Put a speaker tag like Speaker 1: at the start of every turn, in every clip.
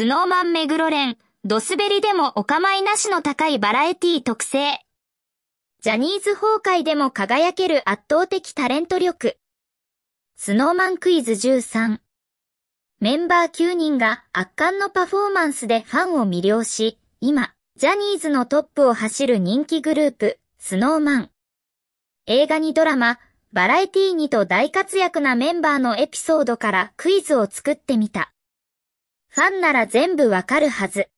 Speaker 1: スノーマン目黒連、ドスベリでもお構いなしの高いバラエティ特性。ジャニーズ崩壊でも輝ける圧倒的タレント力。スノーマンクイズ13。メンバー9人が圧巻のパフォーマンスでファンを魅了し、今、ジャニーズのトップを走る人気グループ、スノーマン。映画にドラマ、バラエティにと大活躍なメンバーのエピソードからクイズを作ってみた。ファンなら全部わかるはず。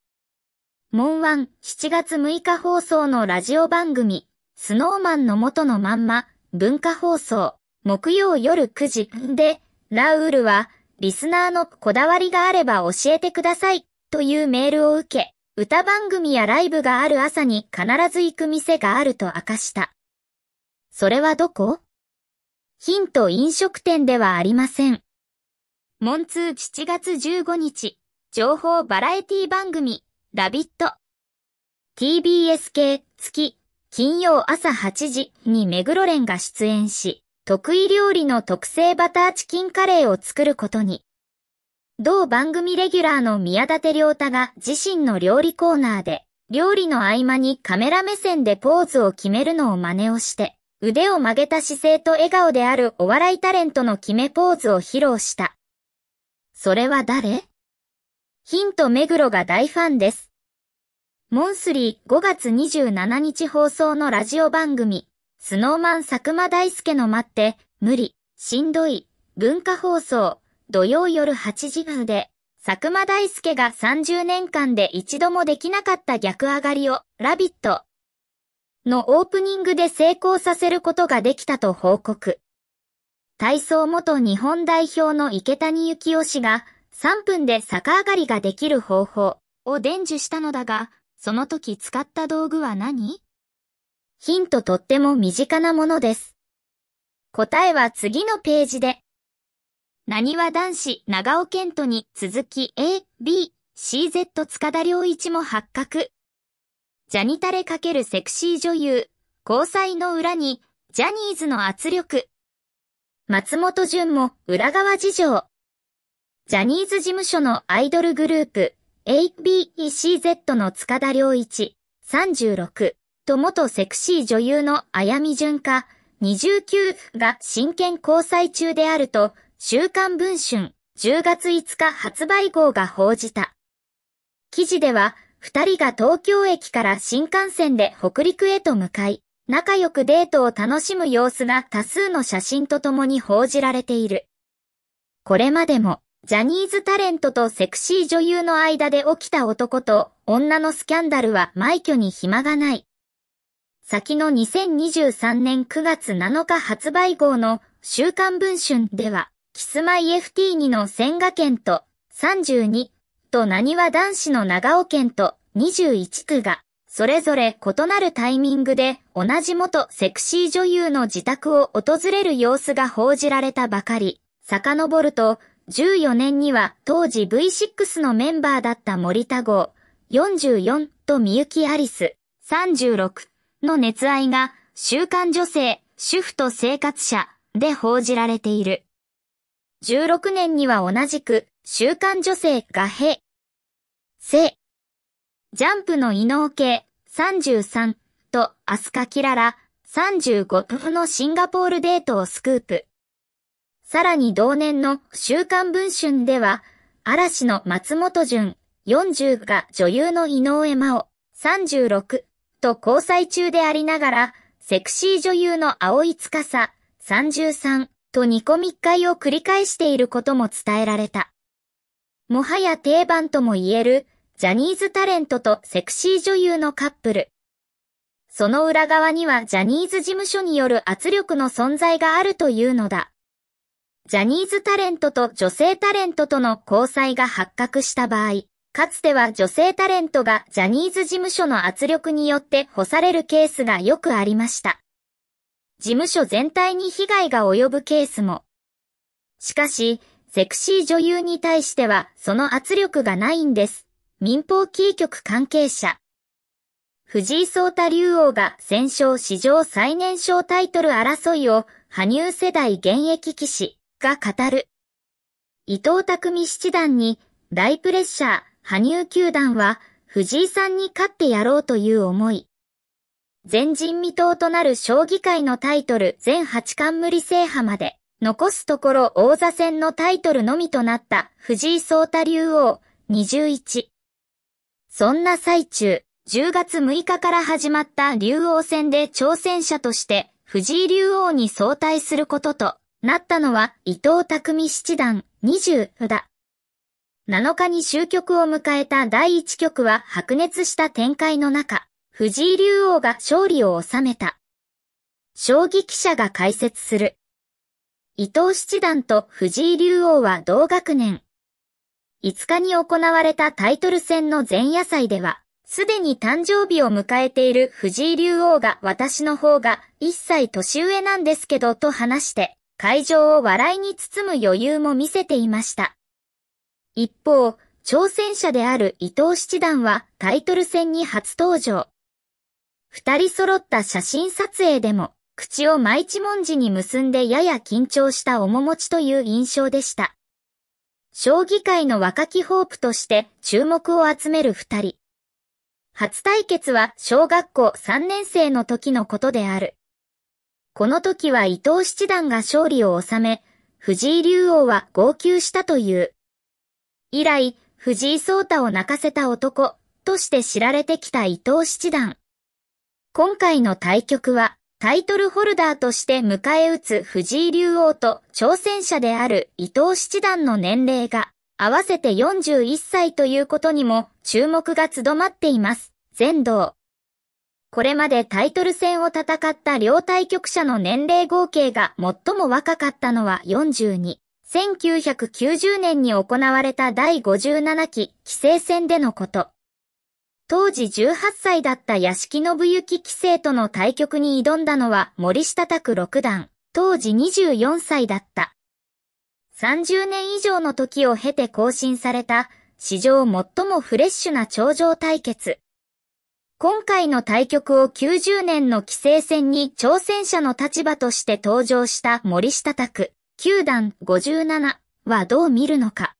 Speaker 1: モンワン7月6日放送のラジオ番組、スノーマンの元のまんま、文化放送、木曜夜9時で、ラウールは、リスナーのこだわりがあれば教えてください、というメールを受け、歌番組やライブがある朝に必ず行く店があると明かした。それはどこ？ヒント飲食店ではありません。モンツー7月15日、情報バラエティ番組、ラビット。TBS 系月、金曜朝8時に目黒蓮が出演し、得意料理の特製バターチキンカレーを作ることに。同番組レギュラーの宮舘良太が自身の料理コーナーで、料理の合間にカメラ目線でポーズを決めるのを真似をして、腕を曲げた姿勢と笑顔であるお笑いタレントの決めポーズを披露した。それは誰？ヒント目黒が大ファンです。モンスリー5月27日放送のラジオ番組、スノーマン佐久間大介の待って、無理、しんどい、文化放送、土曜夜8時分で、佐久間大介が30年間で一度もできなかった逆上がりを、ラビットのオープニングで成功させることができたと報告。体操元日本代表の池谷幸雄氏が3分で逆上がりができる方法を伝授したのだが、その時使った道具は何？ヒントとっても身近なものです。答えは次のページで。何は男子長尾健人に続き A、B、CZ 塚田良一も発覚。ジャニタレ×セクシー女優、交際の裏にジャニーズの圧力。松本潤も裏側事情。ジャニーズ事務所のアイドルグループ ABECZ の塚田良一36。と元セクシー女優のあやみんか29が真剣交際中であると、週刊文春10月5日発売号が報じた。記事では、二人が東京駅から新幹線で北陸へと向かい、仲良くデートを楽しむ様子が多数の写真とともに報じられている。これまでも、ジャニーズタレントとセクシー女優の間で起きた男と女のスキャンダルは枚挙に暇がない。先の2023年9月7日発売号の週刊文春では、キスマイ FT2 の千賀県と32と何は男子の長尾県と21区が、それぞれ異なるタイミングで同じ元セクシー女優の自宅を訪れる様子が報じられたばかり。遡ると、14年には当時 V6 のメンバーだった森田号44とみゆきアリス36の熱愛が週刊女性、主婦と生活者で報じられている。16年には同じく週刊女性が平。生。ジャンプの伊能系33とアスカキララ35のシンガポールデートをスクープ。さらに同年の週刊文春では、嵐の松本潤40が女優の井上真央36と交際中でありながら、セクシー女優の青井司33と煮込み会を繰り返していることも伝えられた。もはや定番とも言える、ジャニーズタレントとセクシー女優のカップル。その裏側にはジャニーズ事務所による圧力の存在があるというのだ。ジャニーズタレントと女性タレントとの交際が発覚した場合、かつては女性タレントがジャニーズ事務所の圧力によって干されるケースがよくありました。事務所全体に被害が及ぶケースも。しかし、セクシー女優に対してはその圧力がないんです。民放キー局関係者。藤井聡太竜王が戦勝史上最年少タイトル争いを羽生世代現役騎士が語る。伊藤匠七段に大プレッシャー羽生球団は藤井さんに勝ってやろうという思い。前人未到となる将棋界のタイトル全八冠無理制覇まで、残すところ王座戦のタイトルのみとなった藤井聡太竜王21。そんな最中、10月6日から始まった竜王戦で挑戦者として藤井竜王に相対することとなったのは伊藤匠七段20だ。7日に終局を迎えた第1局は白熱した展開の中、藤井竜王が勝利を収めた。将棋記者が解説する。伊藤七段と藤井竜王は同学年。5日に行われたタイトル戦の前夜祭では、すでに誕生日を迎えている藤井竜王が私の方が1歳年上なんですけどと話して、会場を笑いに包む余裕も見せていました。一方、挑戦者である伊藤七段はタイトル戦に初登場。二人揃った写真撮影でも、口を毎一文字に結んでやや緊張した面持ちという印象でした。将棋界の若きホープとして注目を集める二人。初対決は小学校3年生の時のことである。この時は伊藤七段が勝利を収め、藤井竜王は号泣したという。以来、藤井聡太を泣かせた男として知られてきた伊藤七段。今回の対局はタイトルホルダーとして迎え撃つ藤井竜王と挑戦者である伊藤七段の年齢が合わせて41歳ということにも注目が集まっています。全道。これまでタイトル戦を戦った両対局者の年齢合計が最も若かったのは42。1990年に行われた第57期棋聖戦でのこと。当時18歳だった屋敷信行棋聖との対局に挑んだのは森下拓六段、当時24歳だった。30年以上の時を経て更新された史上最もフレッシュな頂上対決。今回の対局を90年の規制戦に挑戦者の立場として登場した森下拓、9段57はどう見るのか。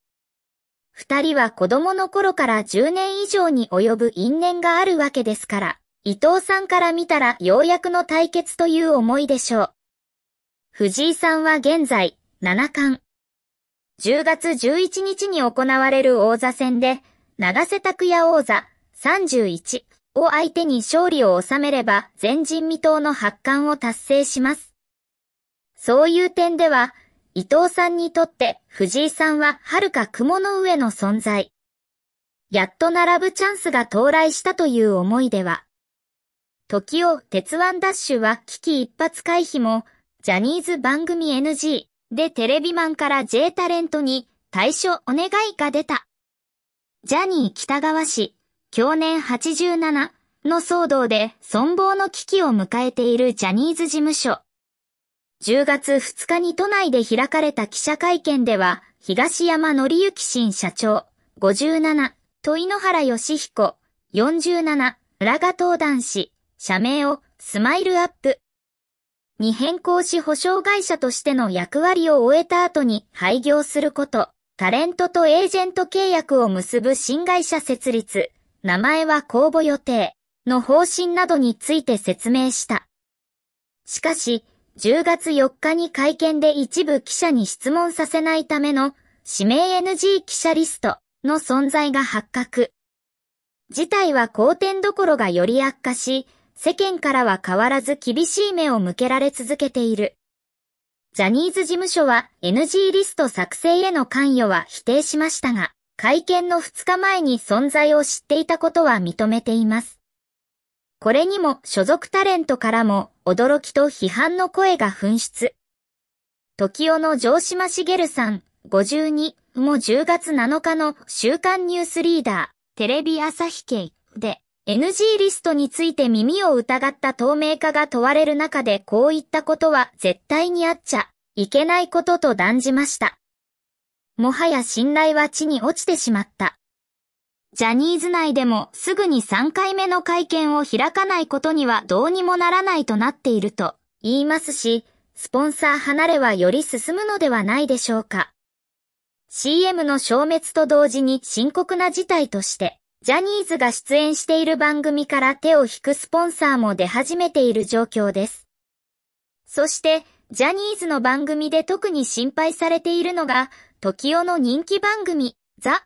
Speaker 1: 二人は子供の頃から10年以上に及ぶ因縁があるわけですから、伊藤さんから見たらようやくの対決という思いでしょう。藤井さんは現在、七冠。10月11日に行われる王座戦で、長瀬拓也王座31を相手に勝利を収めれば前人未到の八冠を達成します。そういう点では、伊藤さんにとって藤井さんは遥か雲の上の存在。やっと並ぶチャンスが到来したという思いでは、時を鉄腕ダッシュは危機一髪回避も、ジャニーズ番組 NG でテレビマンから J タレントに対処お願いが出た。ジャニー北川氏去年87の騒動で存亡の危機を迎えているジャニーズ事務所。10月2日に都内で開かれた記者会見では、東山紀之新社長、57、と井ノ原義彦、47、らが登壇し、社名をスマイルアップに変更し保証会社としての役割を終えた後に廃業すること、タレントとエージェント契約を結ぶ新会社設立、名前は公募予定の方針などについて説明した。しかし、10月4日に会見で一部記者に質問させないための指名 NG 記者リストの存在が発覚。事態は好転どころがより悪化し、世間からは変わらず厳しい目を向けられ続けている。ジャニーズ事務所は NG リスト作成への関与は否定しましたが、会見の2日前に存在を知っていたことは認めています。これにも所属タレントからも驚きと批判の声が噴出。時代の城島茂さん52も10月7日の週刊ニュースリーダーテレビ朝日系で NG リストについて耳を疑った透明化が問われる中でこういったことは絶対にあっちゃいけないことと断じました。もはや信頼は地に落ちてしまった。ジャニーズ内でもすぐに3回目の会見を開かないことにはどうにもならないとなっていると言いますし、スポンサー離れはより進むのではないでしょうか。CM の消滅と同時に深刻な事態として、ジャニーズが出演している番組から手を引くスポンサーも出始めている状況です。そして、ジャニーズの番組で特に心配されているのが、時代の人気番組、ザ・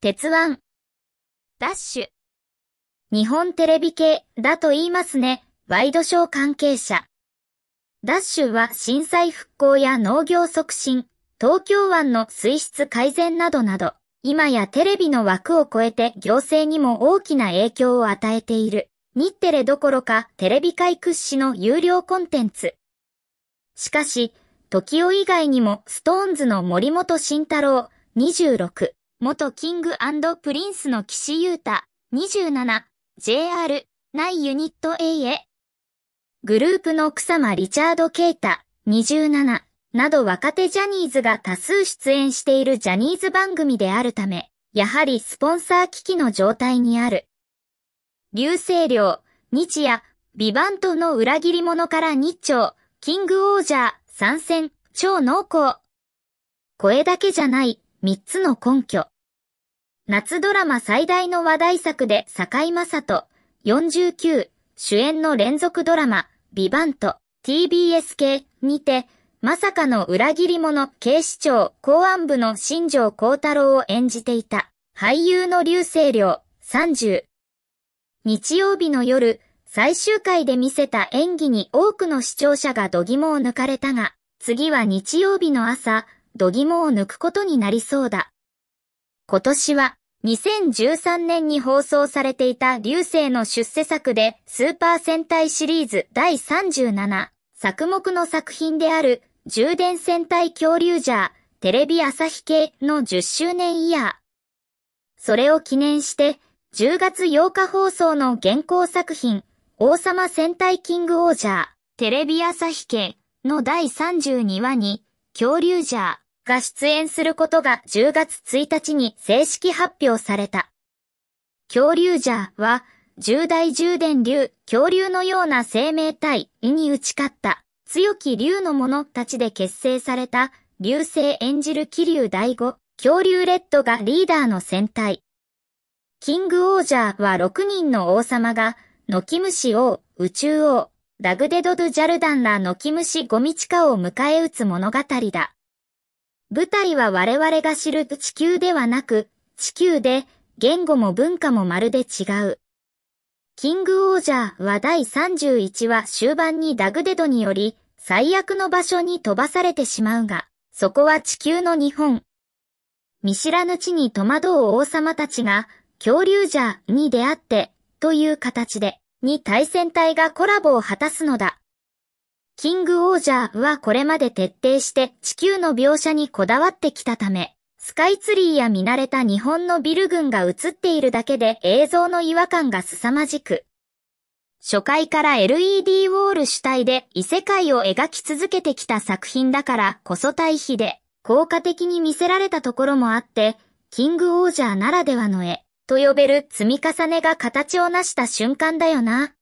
Speaker 1: 鉄腕、ダッシュ。日本テレビ系だと言いますね、ワイドショー関係者。ダッシュは震災復興や農業促進、東京湾の水質改善などなど、今やテレビの枠を超えて行政にも大きな影響を与えている。日テレどころかテレビ界屈指の優良コンテンツ。しかし、時代以外にも SixTONES の森本慎太郎26、元 King & Prince の岸優太27、JR 内ユニット A へ。グループの草間リチャード・敬太27、など若手ジャニーズが多数出演しているジャニーズ番組であるため、やはりスポンサー危機の状態にある。流星量、日夜、ビバントの裏切り者から日朝、キングオージャー、参戦、超濃厚。声だけじゃない、三つの根拠。夏ドラマ最大の話題作で坂井正人、49、主演の連続ドラマ、ビバント、TBS 系にて、まさかの裏切り者警視庁公安部の新庄幸太郎を演じていた俳優の流星量30。日曜日の夜、最終回で見せた演技に多くの視聴者が度肝を抜かれたが、次は日曜日の朝、度肝を抜くことになりそうだ。今年は2013年に放送されていた流星の出世作でスーパー戦隊シリーズ第37作目の作品である充電戦隊恐竜ジャー、テレビ朝日系の10周年イヤー。それを記念して、10月8日放送の現行作品、王様戦隊キングオージャー、テレビ朝日系の第32話に、恐竜ジャーが出演することが10月1日に正式発表された。恐竜ジャーは、重大充電竜、恐竜のような生命体に打ち勝った強き竜の者たちで結成された、竜星演じる桐生第五、恐竜レッドがリーダーの戦隊。キングオージャーは6人の王様が、ノキムシ王、宇宙王、ダグデドド・ジャルダンらノキムシゴミチカを迎え撃つ物語だ。舞台は我々が知る地球ではなく、地球で、言語も文化もまるで違う。キングオージャーは第31話終盤にダグデドにより、最悪の場所に飛ばされてしまうが、そこは地球の日本。見知らぬ地に戸惑う王様たちが、恐竜ジャーに出会って、という形で、に対戦隊がコラボを果たすのだ。キングオージャーはこれまで徹底して地球の描写にこだわってきたため、スカイツリーや見慣れた日本のビル群が映っているだけで映像の違和感が凄まじく、初回から LED ウォール主体で異世界を描き続けてきた作品だからこそ対比で効果的に見せられたところもあって、キングオージャーならではの絵と呼べる積み重ねが形を成した瞬間だよな。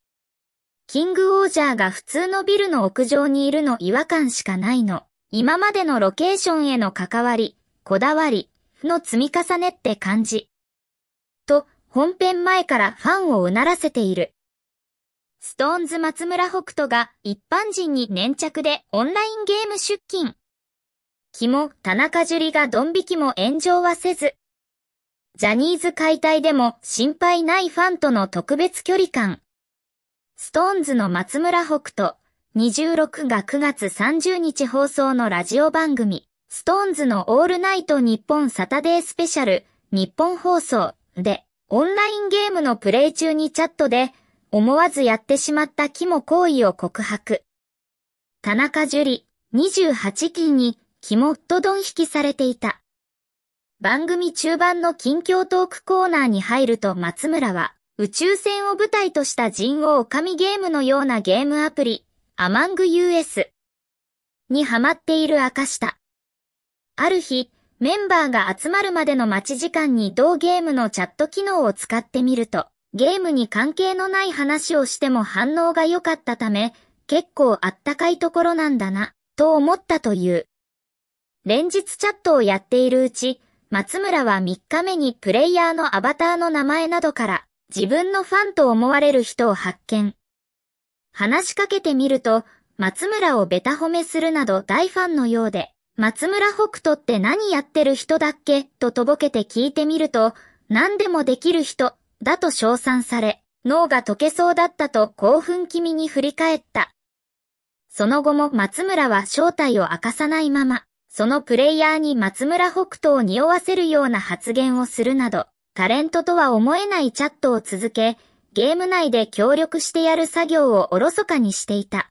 Speaker 1: キングオージャーが普通のビルの屋上にいるの違和感しかないの。今までのロケーションへの関わり、こだわりの積み重ねって感じ。と、本編前からファンをうならせている。ストーンズ松村北斗が一般人に粘着でオンラインゲーム出勤。キモ、田中樹がドン引きも炎上はせず。ジャニーズ解体でも心配ないファンとの特別距離感。 SixTONES の松村北斗、26が9月30日放送のラジオ番組、 SixTONES のオールナイトニッポンサタデースペシャル、ニッポン放送で、オンラインゲームのプレイ中にチャットで、思わずやってしまったキモ行為を告白。田中樹里、28期に肝とドン引きされていた。番組中盤の近況トークコーナーに入ると松村は、宇宙船を舞台とした人王神ゲームのようなゲームアプリ、アマング US にハマっている明かした。ある日、メンバーが集まるまでの待ち時間に同ゲームのチャット機能を使ってみると、ゲームに関係のない話をしても反応が良かったため、結構あったかいところなんだな、と思ったという。連日チャットをやっているうち、松村は3日目にプレイヤーのアバターの名前などから自分のファンと思われる人を発見。話しかけてみると、松村をベタ褒めするなど大ファンのようで、松村北斗って何やってる人だっけ？ととぼけて聞いてみると、何でもできる人、だと称賛され、脳が溶けそうだったと興奮気味に振り返った。その後も松村は正体を明かさないまま、そのプレイヤーに松村北斗を匂わせるような発言をするなど、タレントとは思えないチャットを続け、ゲーム内で協力してやる作業をおろそかにしていた。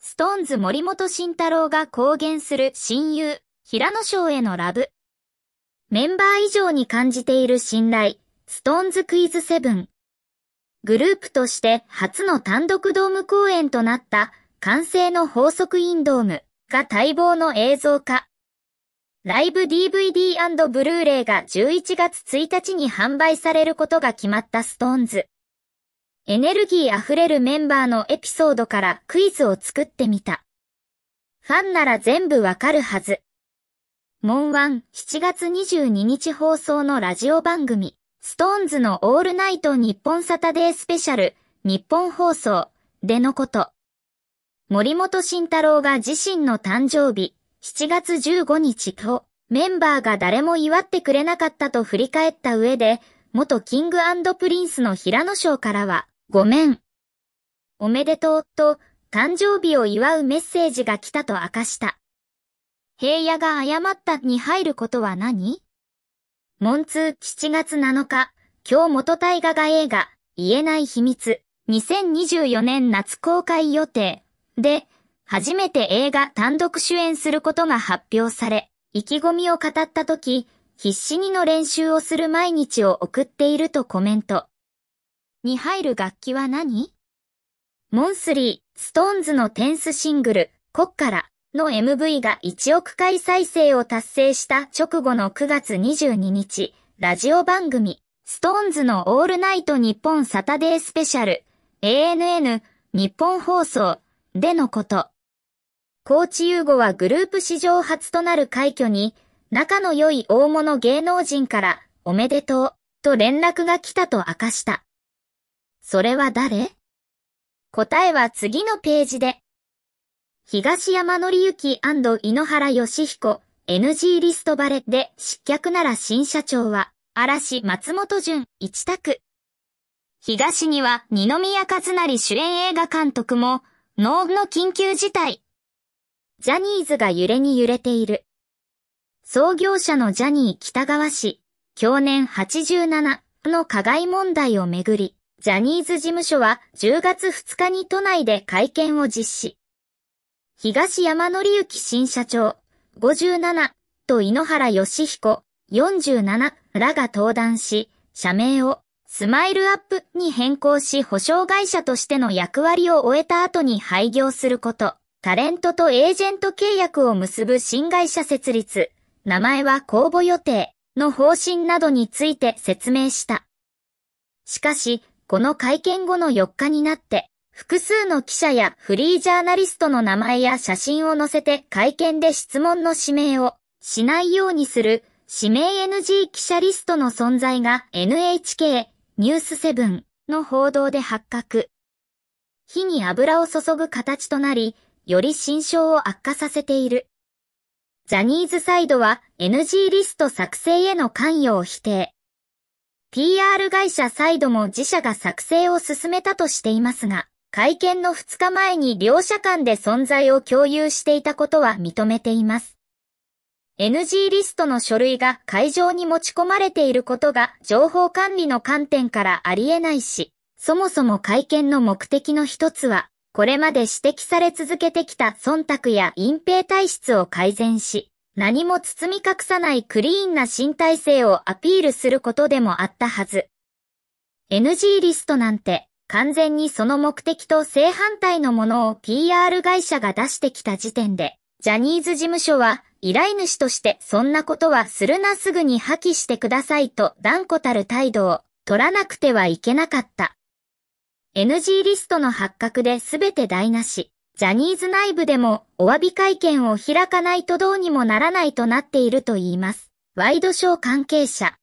Speaker 1: ストーンズ森本慎太郎が公言する親友、平野翔へのラブ。メンバー以上に感じている信頼、ストーンズクイズセブン。グループとして初の単独ドーム公演となった完成の法則インドーム。が待望の映像化。ライブ DVD& ブルーレイが11月1日に販売されることが決まったストーンズ。エネルギー溢れるメンバーのエピソードからクイズを作ってみた。ファンなら全部わかるはず。問1 7月22日放送のラジオ番組、 SixTONES のオールナイトニッポンサタデースペシャル、ニッポン放送でのこと。森本慎太郎が自身の誕生日、7月15日と、メンバーが誰も祝ってくれなかったと振り返った上で、元 King & Prince の平野紫耀からは、ごめん。おめでとうと、誕生日を祝うメッセージが来たと明かした。平野が謝ったに入ることは何？モンツー7月7日、今日元大河が映画、言えない秘密、2024年夏公開予定。で、初めて映画単独主演することが発表され、意気込みを語った時、必死にの練習をする毎日を送っているとコメント。に入る楽器は何？問3、SixTONES の 10th シングル、こっからの MV が1億回再生を達成した直後の9月22日、ラジオ番組、ストーンズのオールナイト日本サタデースペシャル、ANN 日本放送でのこと。髙地優吾はグループ史上初となる快挙に、仲の良い大物芸能人からおめでとうと連絡が来たと明かした。それは誰？答えは次のページで。東山紀之井ノ原義彦 NG リストバレで失脚なら新社長は嵐松本潤一択。東には二宮和也主演映画監督も脳の緊急事態。ジャニーズが揺れに揺れている。創業者のジャニー北川氏、去年87の加害問題をめぐり、ジャニーズ事務所は10月2日に都内で会見を実施。東山紀之新社長、57と井ノ原義彦、47らが登壇し、社名をスマイルアップに変更し保証会社としての役割を終えた後に廃業すること、タレントとエージェント契約を結ぶ新会社設立、名前は公募予定の方針などについて説明した。しかし、この会見後の4日になって、複数の記者やフリージャーナリストの名前や写真を載せて会見で質問の指名をしないようにする指名 NG 記者リストの存在が NHK ニュースセブンの報道で発覚。火に油を注ぐ形となり、より心象を悪化させている。ジャニーズサイドは NG リスト作成への関与を否定。PR 会社サイドも自社が作成を進めたとしていますが、会見の2日前に両者間で存在を共有していたことは認めています。NG リストの書類が会場に持ち込まれていることが情報管理の観点からありえないし、そもそも会見の目的の一つは、これまで指摘され続けてきた忖度や隠蔽体質を改善し、何も包み隠さないクリーンな新体制をアピールすることでもあったはず。NG リストなんて完全にその目的と正反対のものを PR 会社が出してきた時点で、ジャニーズ事務所は依頼主としてそんなことはするなすぐに破棄してくださいと断固たる態度を取らなくてはいけなかった。NG リストの発覚で全て台無し。ジャニーズ内部でもお詫び会見を開かないとどうにもならないとなっていると言います。ワイドショー関係者。